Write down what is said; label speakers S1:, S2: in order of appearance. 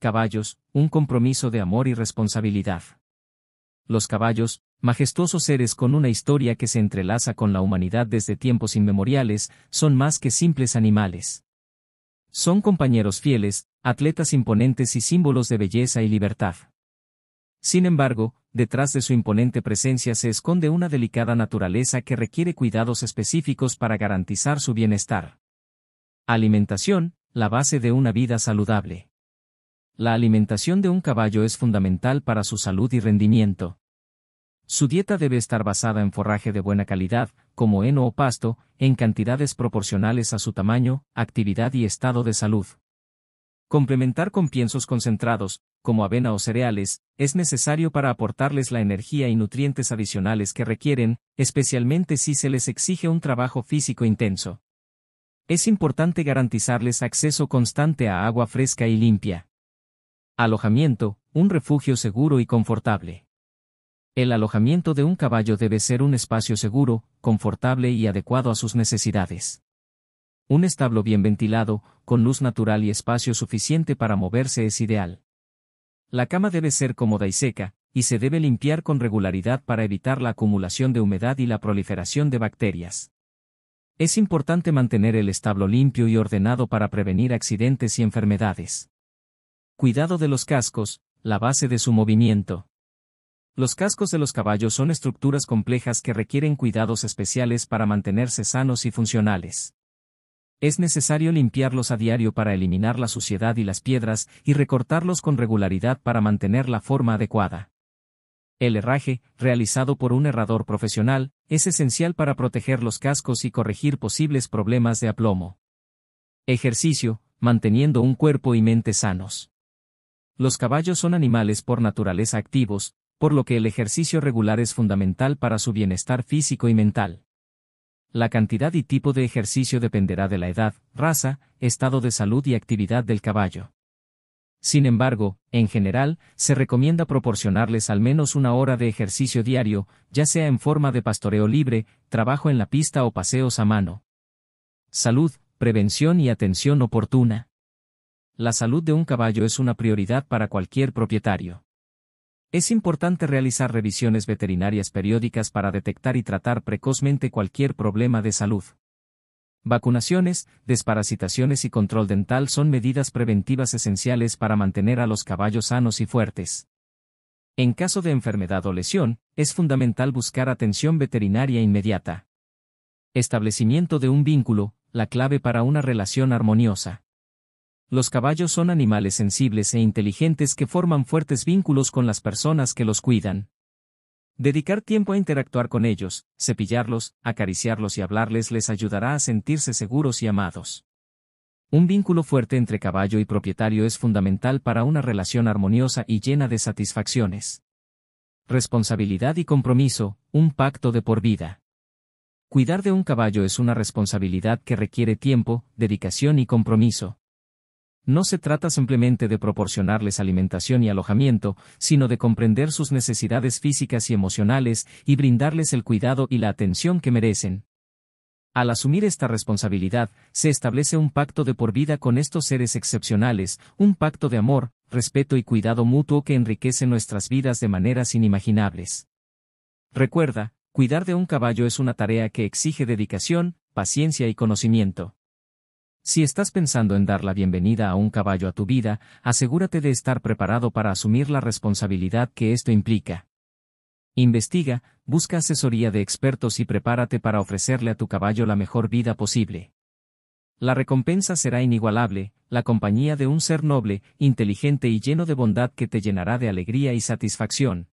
S1: caballos, un compromiso de amor y responsabilidad. Los caballos, majestuosos seres con una historia que se entrelaza con la humanidad desde tiempos inmemoriales, son más que simples animales. Son compañeros fieles, atletas imponentes y símbolos de belleza y libertad. Sin embargo, detrás de su imponente presencia se esconde una delicada naturaleza que requiere cuidados específicos para garantizar su bienestar. Alimentación, la base de una vida saludable. La alimentación de un caballo es fundamental para su salud y rendimiento. Su dieta debe estar basada en forraje de buena calidad, como heno o pasto, en cantidades proporcionales a su tamaño, actividad y estado de salud. Complementar con piensos concentrados, como avena o cereales, es necesario para aportarles la energía y nutrientes adicionales que requieren, especialmente si se les exige un trabajo físico intenso. Es importante garantizarles acceso constante a agua fresca y limpia. Alojamiento, un refugio seguro y confortable. El alojamiento de un caballo debe ser un espacio seguro, confortable y adecuado a sus necesidades. Un establo bien ventilado, con luz natural y espacio suficiente para moverse es ideal. La cama debe ser cómoda y seca, y se debe limpiar con regularidad para evitar la acumulación de humedad y la proliferación de bacterias. Es importante mantener el establo limpio y ordenado para prevenir accidentes y enfermedades. Cuidado de los cascos, la base de su movimiento. Los cascos de los caballos son estructuras complejas que requieren cuidados especiales para mantenerse sanos y funcionales. Es necesario limpiarlos a diario para eliminar la suciedad y las piedras y recortarlos con regularidad para mantener la forma adecuada. El herraje, realizado por un herrador profesional, es esencial para proteger los cascos y corregir posibles problemas de aplomo. Ejercicio, manteniendo un cuerpo y mente sanos. Los caballos son animales por naturaleza activos, por lo que el ejercicio regular es fundamental para su bienestar físico y mental. La cantidad y tipo de ejercicio dependerá de la edad, raza, estado de salud y actividad del caballo. Sin embargo, en general, se recomienda proporcionarles al menos una hora de ejercicio diario, ya sea en forma de pastoreo libre, trabajo en la pista o paseos a mano. Salud, prevención y atención oportuna. La salud de un caballo es una prioridad para cualquier propietario. Es importante realizar revisiones veterinarias periódicas para detectar y tratar precozmente cualquier problema de salud. Vacunaciones, desparasitaciones y control dental son medidas preventivas esenciales para mantener a los caballos sanos y fuertes. En caso de enfermedad o lesión, es fundamental buscar atención veterinaria inmediata. Establecimiento de un vínculo, la clave para una relación armoniosa. Los caballos son animales sensibles e inteligentes que forman fuertes vínculos con las personas que los cuidan. Dedicar tiempo a interactuar con ellos, cepillarlos, acariciarlos y hablarles les ayudará a sentirse seguros y amados. Un vínculo fuerte entre caballo y propietario es fundamental para una relación armoniosa y llena de satisfacciones. Responsabilidad y compromiso, un pacto de por vida. Cuidar de un caballo es una responsabilidad que requiere tiempo, dedicación y compromiso. No se trata simplemente de proporcionarles alimentación y alojamiento, sino de comprender sus necesidades físicas y emocionales y brindarles el cuidado y la atención que merecen. Al asumir esta responsabilidad, se establece un pacto de por vida con estos seres excepcionales, un pacto de amor, respeto y cuidado mutuo que enriquece nuestras vidas de maneras inimaginables. Recuerda, cuidar de un caballo es una tarea que exige dedicación, paciencia y conocimiento. Si estás pensando en dar la bienvenida a un caballo a tu vida, asegúrate de estar preparado para asumir la responsabilidad que esto implica. Investiga, busca asesoría de expertos y prepárate para ofrecerle a tu caballo la mejor vida posible. La recompensa será inigualable, la compañía de un ser noble, inteligente y lleno de bondad que te llenará de alegría y satisfacción.